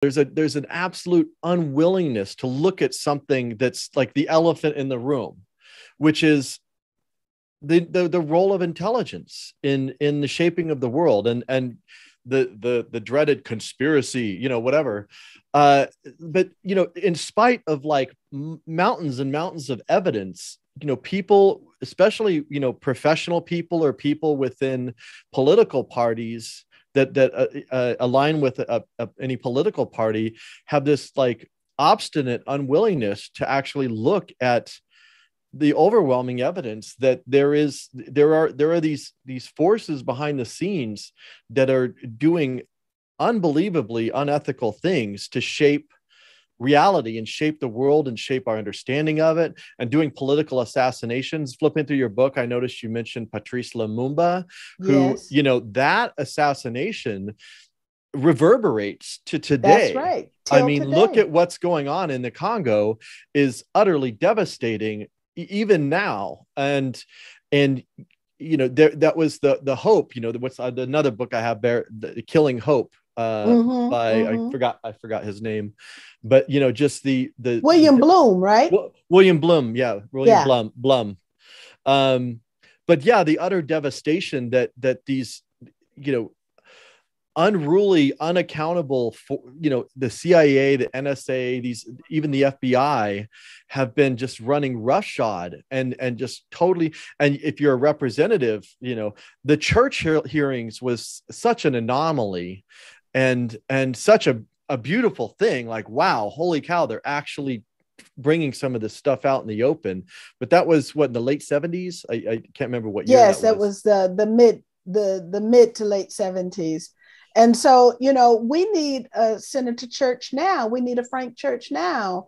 there's a there's an absolute unwillingness to look at something that's like the elephant in the room which is the, the the role of intelligence in in the shaping of the world and and the the the dreaded conspiracy you know whatever. Uh but you know in spite of like mountains and mountains of evidence you know people especially you know professional people or people within political parties that that uh, uh, align with a, a, any political party have this like obstinate unwillingness to actually look at the overwhelming evidence that there is there are there are these these forces behind the scenes that are doing unbelievably unethical things to shape reality and shape the world and shape our understanding of it. And doing political assassinations flipping through your book i noticed you mentioned patrice lumumba who yes. you know that assassination reverberates to today. That's right. I mean today. look at what's going on in the congo is utterly devastating even now. And and you know there that was the the hope you know what's uh, another book i have there the killing hope uh mm-hmm, by mm-hmm. i forgot i forgot his name but you know just the the william Blum right william Blum, yeah william yeah. blum blum um but yeah the utter devastation that that these you know unruly, unaccountable for you know the CIA, the NSA, these even the FBI have been just running roughshod and and just totally. And if you're a representative, you know the church hearings was such an anomaly, and and such a a beautiful thing. Like wow, holy cow, they're actually bringing some of this stuff out in the open but that was what in the late 70s i, I can't remember what year yes that was. that was the the mid the the mid to late 70s and so, you know, we need a Senator Church now. We need a Frank Church now